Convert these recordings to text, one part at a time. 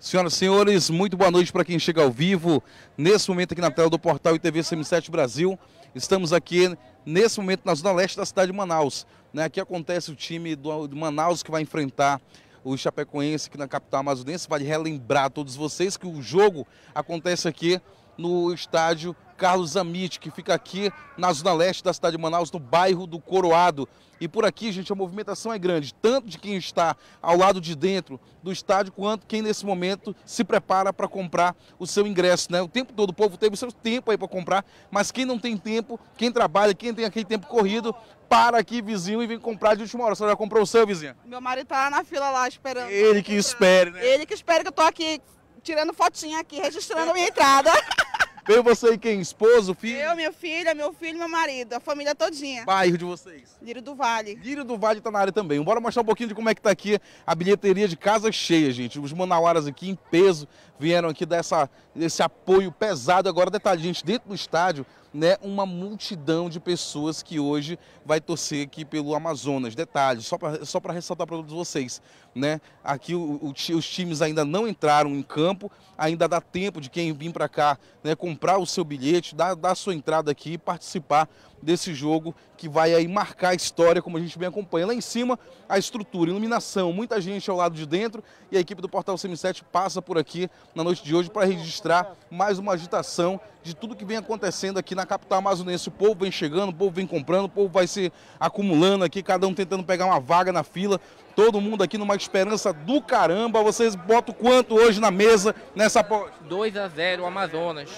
Senhoras e senhores, muito boa noite para quem chega ao vivo. Nesse momento aqui na tela do portal ITV CM7 Brasil, estamos aqui nesse momento na zona leste da cidade de Manaus. Né? Aqui acontece o time do, do Manaus que vai enfrentar o Chapecoense aqui na capital amazonense. Vale relembrar a todos vocês que o jogo acontece aqui no estádio Carlos Amit, que fica aqui na zona leste da cidade de Manaus, no bairro do Coroado. E por aqui, gente, a movimentação é grande, tanto de quem está ao lado de dentro do estádio, quanto quem nesse momento se prepara para comprar o seu ingresso. Né? O tempo todo, o povo teve o seu tempo aí para comprar, mas quem não tem tempo, quem trabalha, quem tem aquele tempo corrido, para aqui, vizinho, e vem comprar de última hora. Você já comprou o seu, vizinho? Meu marido tá na fila lá esperando. Ele que espere, né? Ele que espera que eu tô aqui tirando fotinha aqui, registrando a minha entrada. Veio você e quem? Esposo, filho? Eu, minha filha, meu filho meu marido, a família todinha. Bairro de vocês? Lírio do Vale. Lírio do Vale tá na área também. Bora mostrar um pouquinho de como é que tá aqui a bilheteria de casa cheia, gente. Os manauaras aqui em peso vieram aqui dessa, desse apoio pesado. Agora, detalhe, gente, dentro do estádio, né, uma multidão de pessoas que hoje vai torcer aqui pelo Amazonas. Detalhe, só para só ressaltar para todos vocês, né, aqui o, o, os times ainda não entraram em campo, ainda dá tempo de quem vir para cá né, comprar o seu bilhete, dar, dar a sua entrada aqui e participar desse jogo que vai aí marcar a história, como a gente bem acompanha. Lá em cima, a estrutura, iluminação, muita gente ao lado de dentro e a equipe do Portal CM7 passa por aqui na noite de hoje para registrar mais uma agitação de tudo que vem acontecendo aqui na capital amazonense. O povo vem chegando, o povo vem comprando, o povo vai se acumulando aqui, cada um tentando pegar uma vaga na fila. Todo mundo aqui numa esperança do caramba. Vocês botam quanto hoje na mesa nessa aposta? 2 a 0 Amazonas.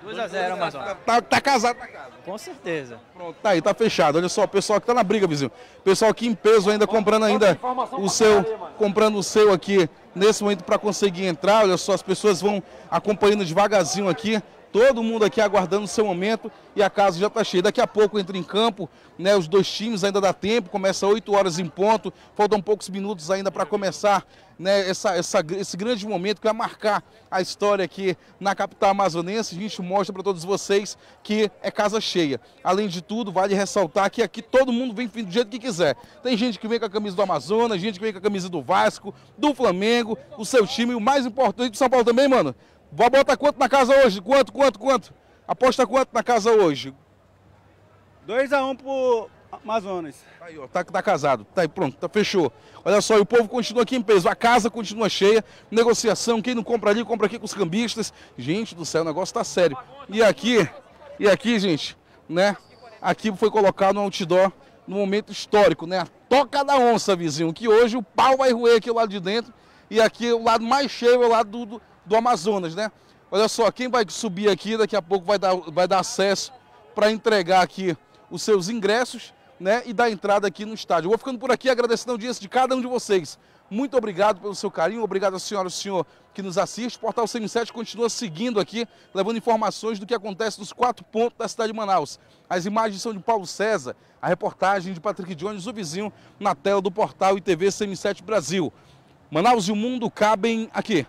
2 a 0 Amazonas. Tá, tá casado, tá casado. Com certeza. Pronto, tá aí, tá fechado. Olha só, o pessoal que tá na briga, vizinho. Pessoal aqui em peso ainda comprando ainda o seu, comprando o seu aqui nesse momento para conseguir entrar. Olha só, as pessoas vão acompanhando devagarzinho aqui. Todo mundo aqui aguardando o seu momento e a casa já está cheia. Daqui a pouco entra em campo, né? Os dois times ainda dá tempo, começa 8 horas em ponto, faltam poucos minutos ainda para começar né, essa, essa, esse grande momento que vai marcar a história aqui na capital amazonense. A gente mostra para todos vocês que é casa cheia. Além de tudo, vale ressaltar que aqui todo mundo vem do jeito que quiser. Tem gente que vem com a camisa do Amazonas, gente que vem com a camisa do Vasco, do Flamengo, o seu time, o mais importante do São Paulo também, mano. Vou botar quanto na casa hoje? Quanto, quanto, quanto? Aposta quanto na casa hoje? 2x1 um pro Amazonas. Tá aí, ó, tá, tá casado. Tá aí, pronto, tá, fechou. Olha só, e o povo continua aqui em peso. A casa continua cheia. Negociação, quem não compra ali, compra aqui com os cambistas. Gente do céu, o negócio tá sério. E aqui, e aqui, gente, né? Aqui foi colocado um outdoor no momento histórico, né? A toca da onça, vizinho. Que hoje o pau vai roer aqui do lado de dentro. E aqui o lado mais cheio é o lado do, do do Amazonas, né? Olha só, quem vai subir aqui daqui a pouco vai dar, vai dar acesso para entregar aqui os seus ingressos, né? E dar entrada aqui no estádio. Eu vou ficando por aqui agradecendo a audiência de cada um de vocês. Muito obrigado pelo seu carinho, obrigado a senhora e ao senhor que nos assiste. O Portal 107 continua seguindo aqui, levando informações do que acontece nos quatro pontos da cidade de Manaus. As imagens são de Paulo César, a reportagem de Patrick Jones, o vizinho, na tela do portal ITV 107 Brasil. Manaus e o mundo cabem aqui.